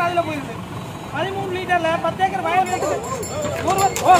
Litre அதில் போயிடுது பதிமூணு லிட்டரில் பத்து ஏக்கர் வயல் இருக்குது. நூறு ஓ